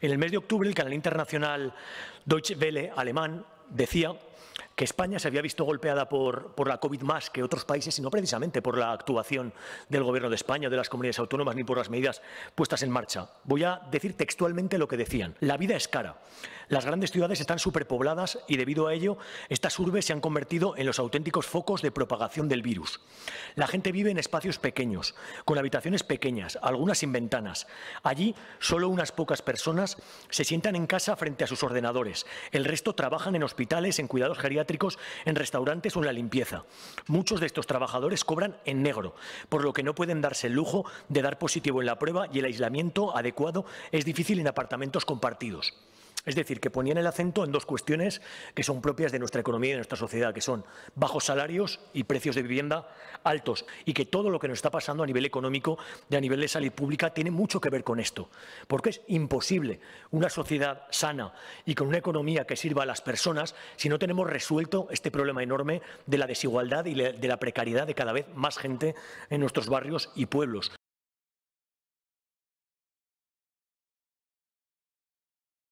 En el mes de octubre, el canal internacional Deutsche Welle alemán decía que España se había visto golpeada por, la COVID más que otros países y no precisamente por la actuación del Gobierno de España, de las comunidades autónomas, ni por las medidas puestas en marcha. Voy a decir textualmente lo que decían. La vida es cara. Las grandes ciudades están superpobladas y debido a ello estas urbes se han convertido en los auténticos focos de propagación del virus. La gente vive en espacios pequeños, con habitaciones pequeñas, algunas sin ventanas. Allí solo unas pocas personas se sientan en casa frente a sus ordenadores. El resto trabajan en hospitales, en cuidados geriátricos, en restaurantes o en la limpieza. Muchos de estos trabajadores cobran en negro, por lo que no pueden darse el lujo de dar positivo en la prueba y el aislamiento adecuado es difícil en apartamentos compartidos. Es decir, que ponían el acento en dos cuestiones que son propias de nuestra economía y de nuestra sociedad, que son bajos salarios y precios de vivienda altos, y que todo lo que nos está pasando a nivel económico y a nivel de salud pública tiene mucho que ver con esto, porque es imposible una sociedad sana y con una economía que sirva a las personas si no tenemos resuelto este problema enorme de la desigualdad y de la precariedad de cada vez más gente en nuestros barrios y pueblos.